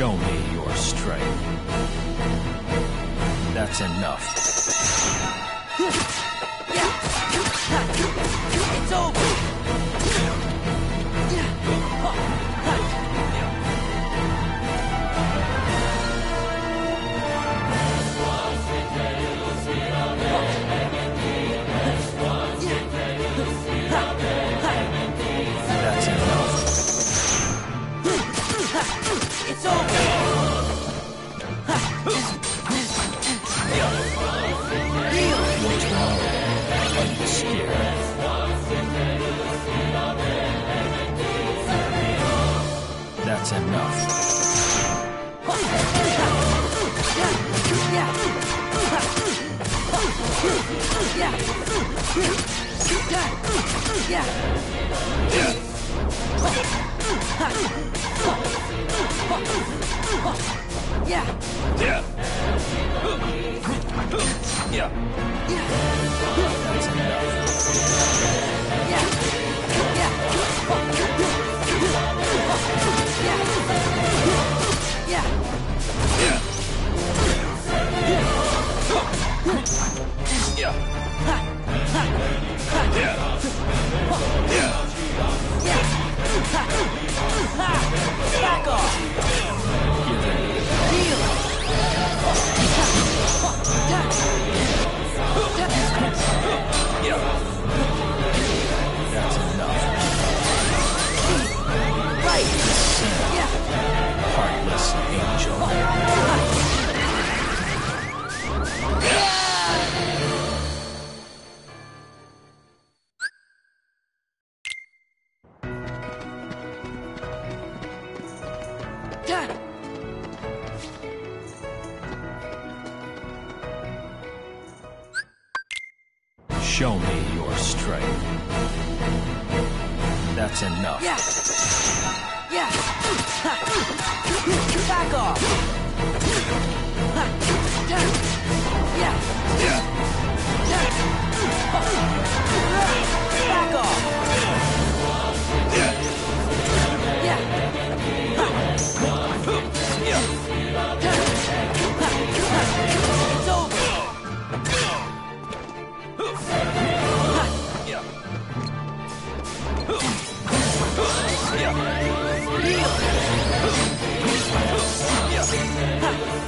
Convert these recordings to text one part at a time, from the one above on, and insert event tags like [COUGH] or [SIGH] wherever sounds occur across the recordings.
Show me your strength. That's enough. It's over. That's enough. Yeah. Show me your strength. That's enough. Yeah. Yeah. [LAUGHS] Back off. Yeah. Back off. That's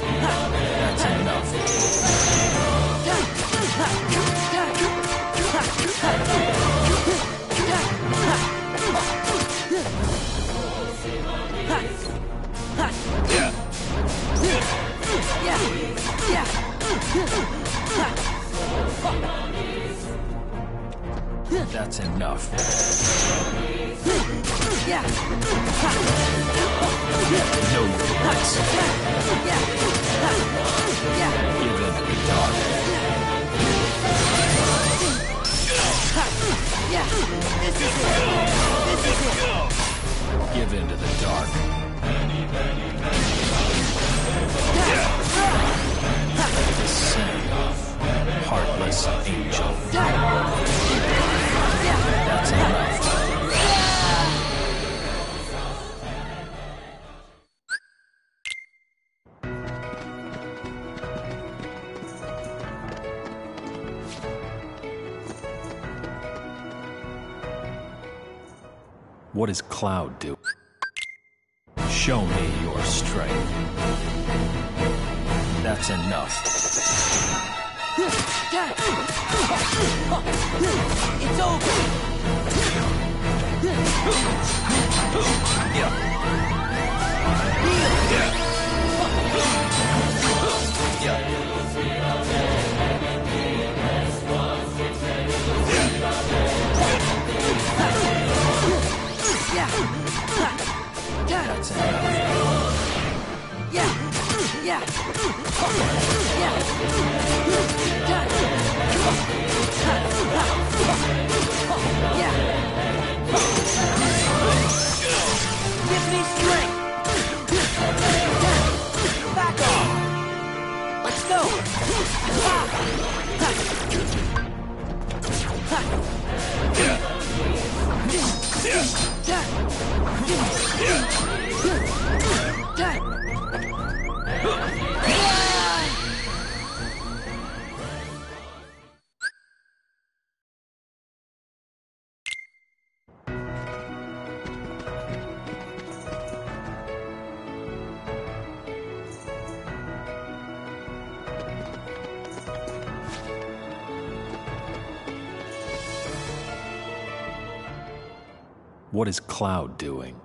Angel. That's enough. What does Cloud do? It's over. What is Cloud doing?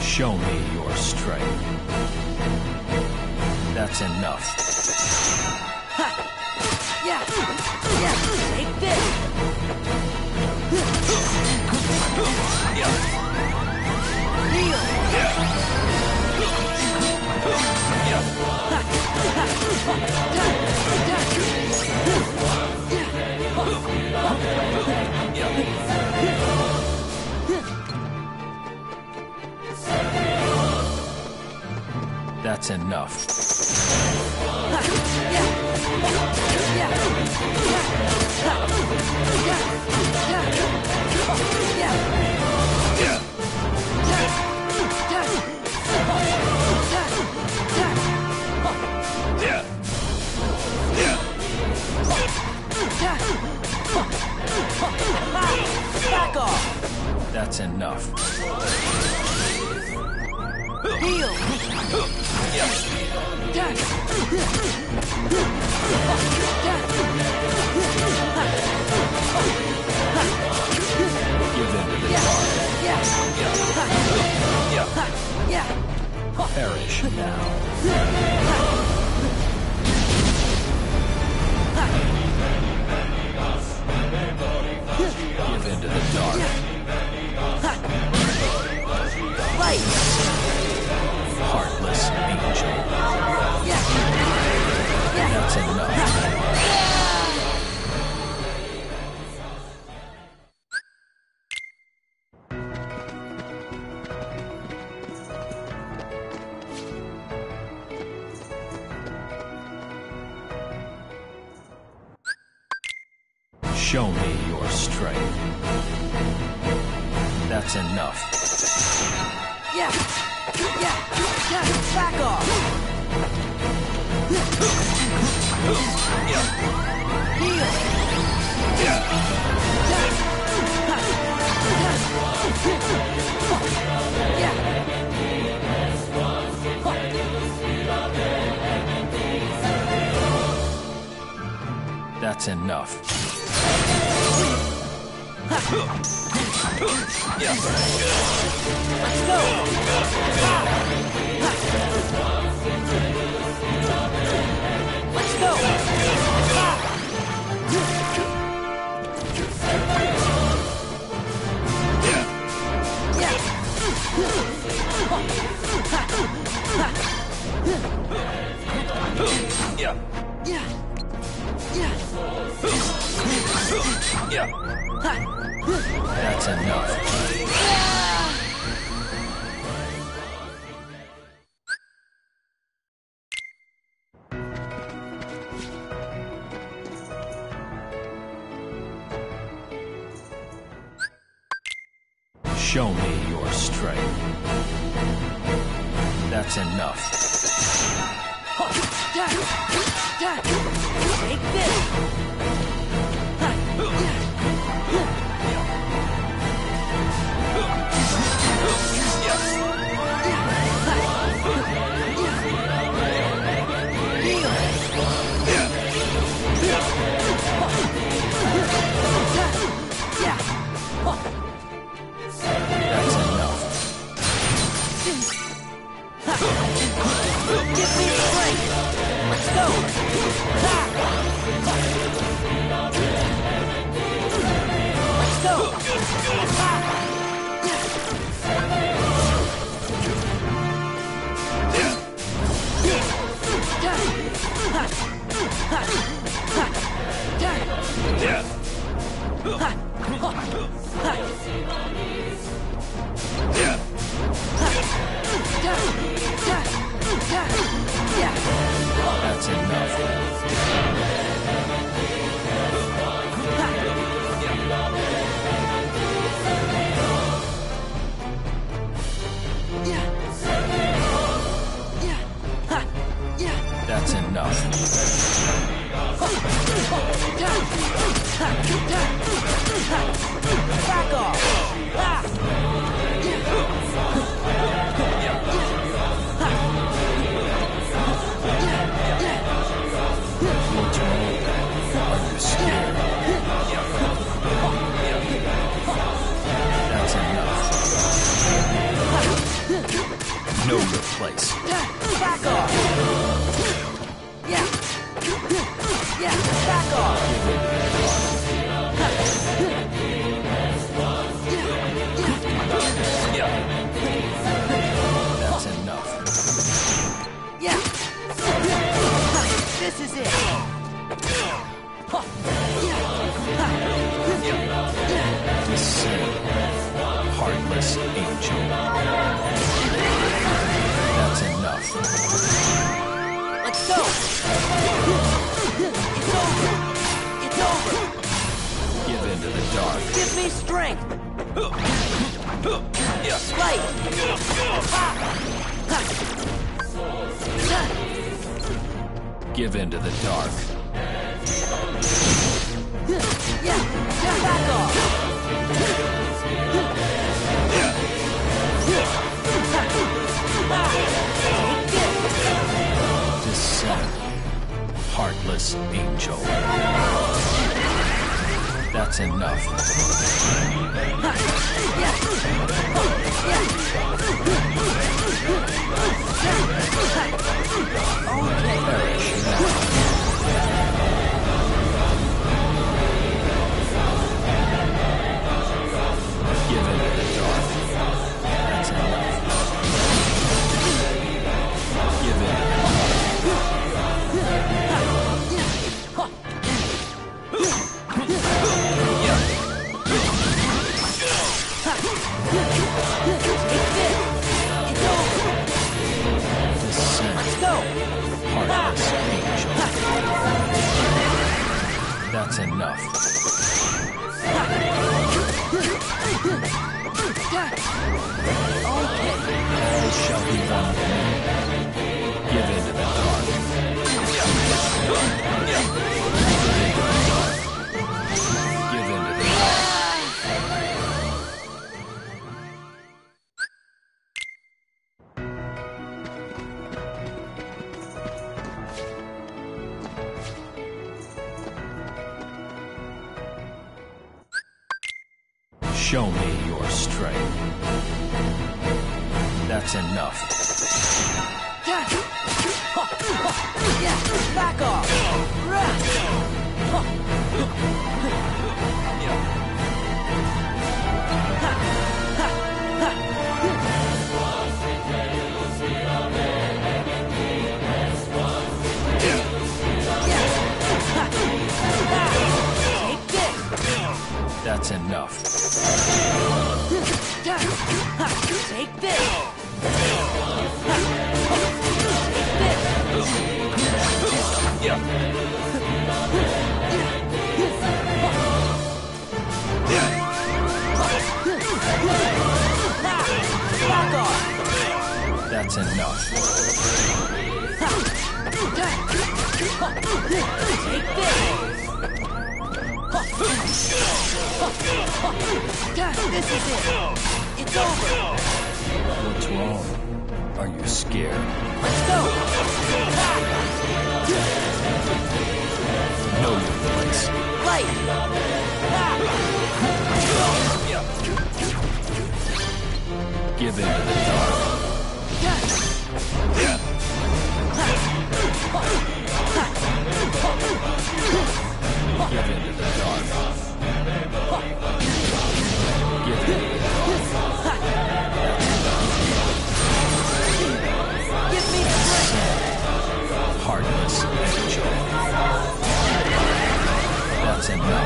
Show me your strength. That's enough. Yeah. Yeah. Take this. Heal. That's Perish now. Give in to the dark. Light! Heartless angel. That's enough. Show me your strength. That's enough. Yeah! Yeah! Yeah! Back off! That's enough. Let's go! That's enough. Me! Let's go! Let's go! my strength! Light! Give in to the dark. Yeah, back off! Heartless angel. That's enough. [LAUGHS] Happy Birthday. Are you scared? Let's go! Know your place. Light! Give in to the dark. Give in. Center.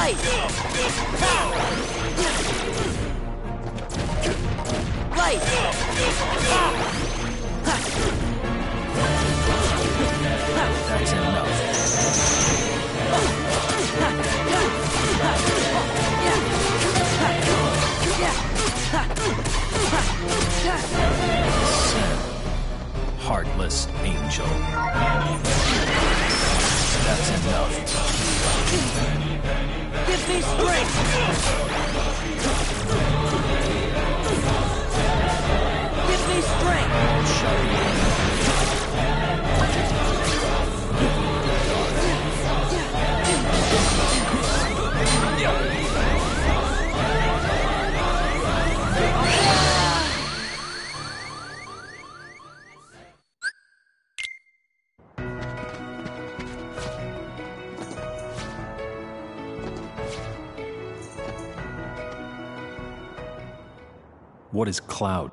Right. Right. Heartless angel. That's enough. Give me strength! Give me strength! What is cloud?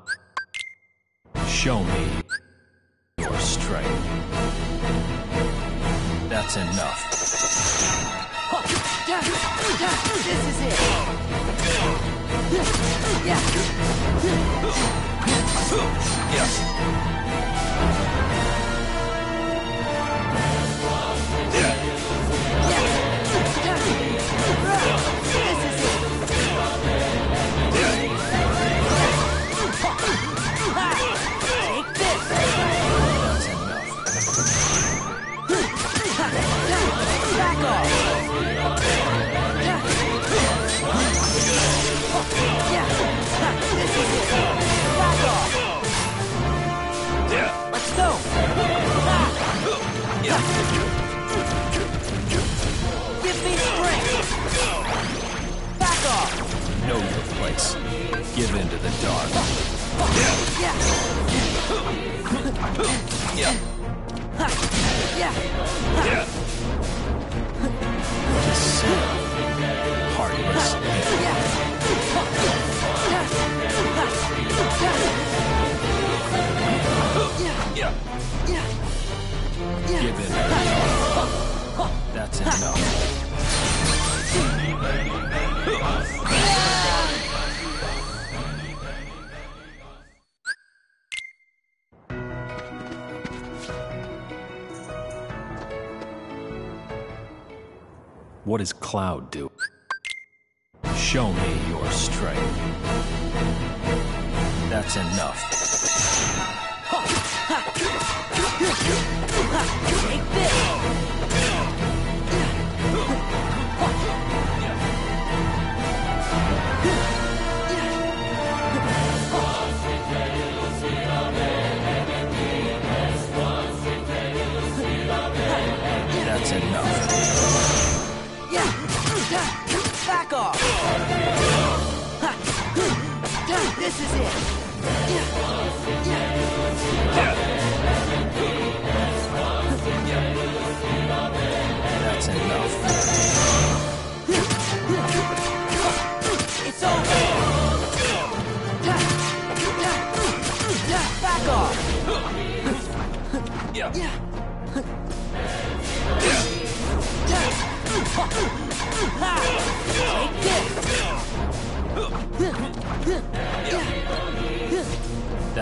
Show me your strength. That's enough. This is it. Yes. Yes. cloud do? Show me your strength. That's enough.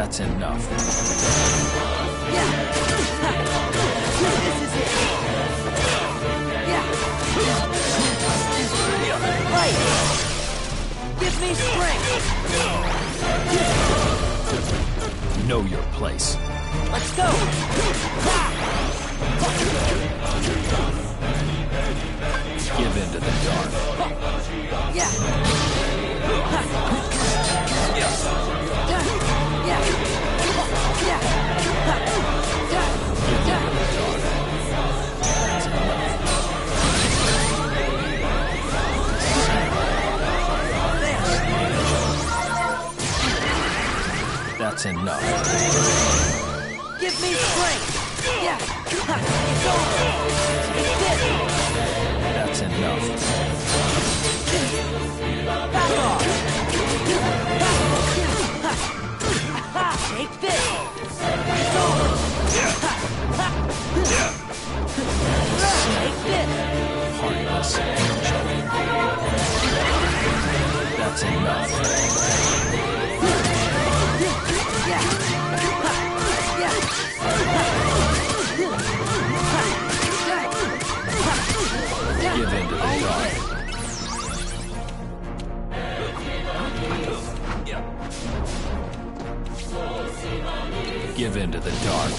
that's enough. Give me strength. Know your place. Let's go. Give into the dark. Yeah. Give in to the dark.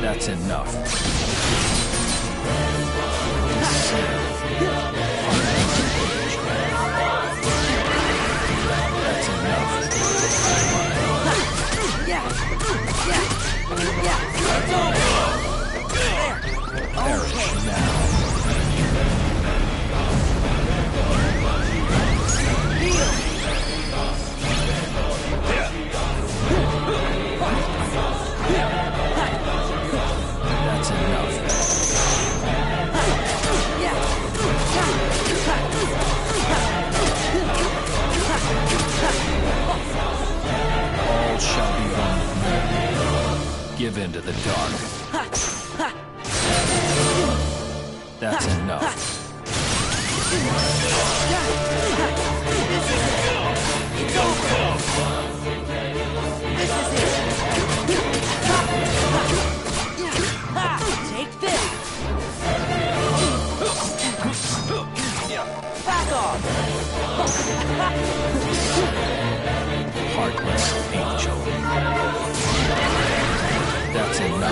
That's enough. Me. Give in to the dark. Give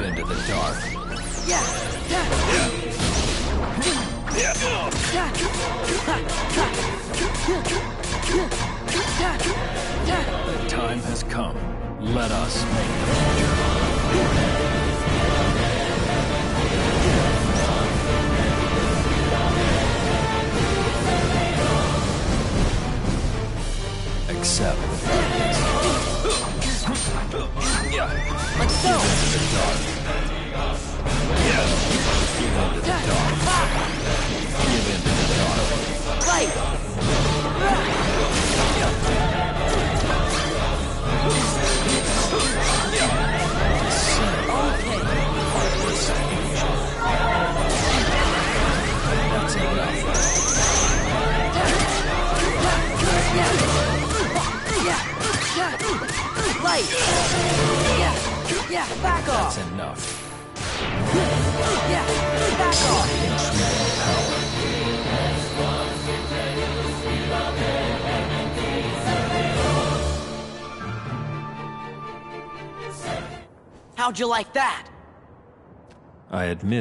in to the dark. The time has come. Let us make it. Accept. Let's go. The dark. Give in to the dark. You like that? I admit